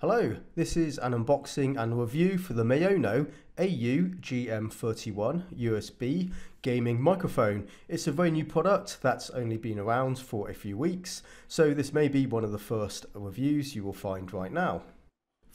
Hello, this is an unboxing and review for the Maono AU GM31 USB gaming microphone. It's a very new product that's only been around for a few weeks, so this may be one of the first reviews you will find right now.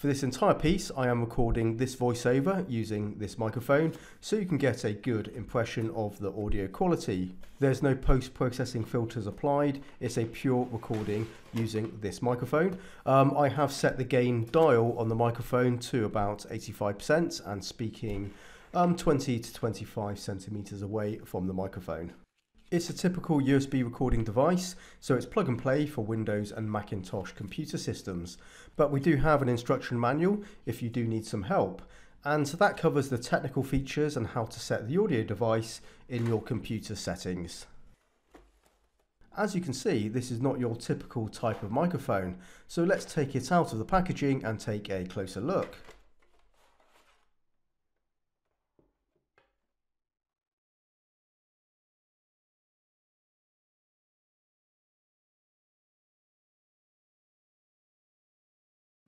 For this entire piece, I am recording this voiceover using this microphone so you can get a good impression of the audio quality. There's no post-processing filters applied, it's a pure recording using this microphone. Um, I have set the gain dial on the microphone to about 85% and speaking um, 20 to 25 centimeters away from the microphone. It's a typical USB recording device, so it's plug and play for Windows and Macintosh computer systems. But we do have an instruction manual if you do need some help. And so that covers the technical features and how to set the audio device in your computer settings. As you can see, this is not your typical type of microphone, so let's take it out of the packaging and take a closer look.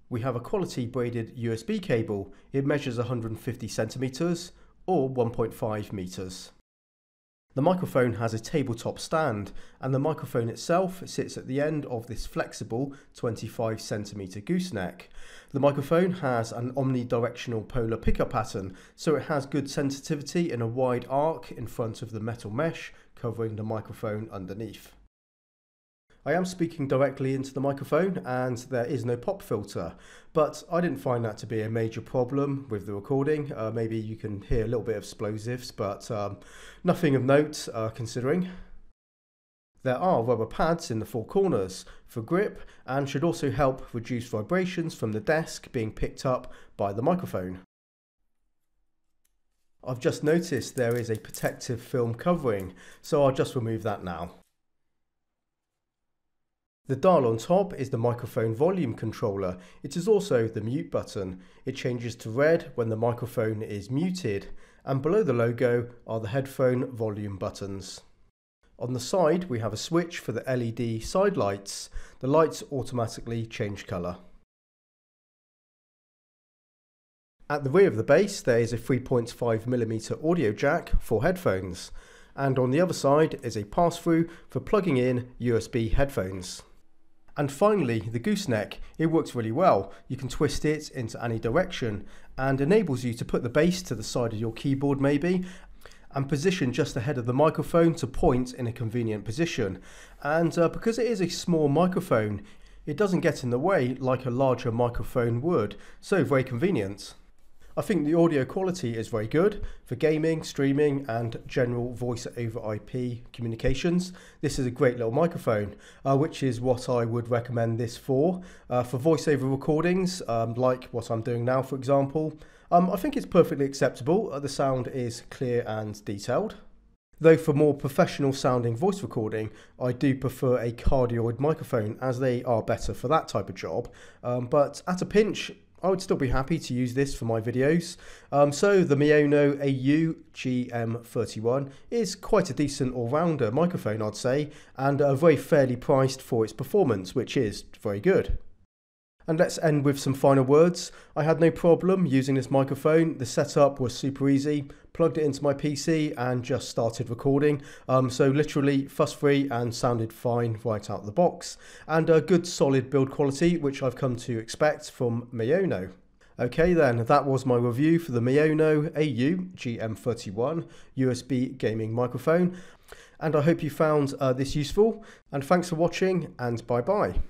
We have a quality braided USB cable. It measures 150 centimeters or 1.5 meters. The microphone has a tabletop stand and the microphone itself sits at the end of this flexible 25 centimeter gooseneck. The microphone has an omnidirectional polar pickup pattern so it has good sensitivity in a wide arc in front of the metal mesh covering the microphone underneath. I am speaking directly into the microphone and there is no pop filter, but I didn't find that to be a major problem with the recording. Uh, maybe you can hear a little bit of plosives, but um, nothing of note uh, considering. There are rubber pads in the four corners for grip and should also help reduce vibrations from the desk being picked up by the microphone. I've just noticed there is a protective film covering, so I'll just remove that now. The dial on top is the microphone volume controller. It is also the mute button. It changes to red when the microphone is muted and below the logo are the headphone volume buttons. On the side we have a switch for the LED side lights. The lights automatically change colour. At the rear of the base there is a 3.5mm audio jack for headphones and on the other side is a pass-through for plugging in USB headphones. And finally, the gooseneck, it works really well. You can twist it into any direction and enables you to put the base to the side of your keyboard maybe and position just ahead of the microphone to point in a convenient position. And uh, because it is a small microphone, it doesn't get in the way like a larger microphone would, so very convenient. I think the audio quality is very good for gaming, streaming and general voice over IP communications. This is a great little microphone, uh, which is what I would recommend this for. Uh, for voiceover recordings, um, like what I'm doing now for example, um, I think it's perfectly acceptable. Uh, the sound is clear and detailed. Though for more professional sounding voice recording, I do prefer a cardioid microphone as they are better for that type of job. Um, but at a pinch, I would still be happy to use this for my videos. Um, so the Maono AU GM31 is quite a decent all-rounder microphone I'd say and uh, very fairly priced for its performance which is very good. And let's end with some final words. I had no problem using this microphone. The setup was super easy. Plugged it into my PC and just started recording. Um, so literally fuss free and sounded fine right out of the box. And a good solid build quality, which I've come to expect from Maono. Okay then, that was my review for the Maono AU GM31 USB gaming microphone. And I hope you found uh, this useful. And thanks for watching and bye bye.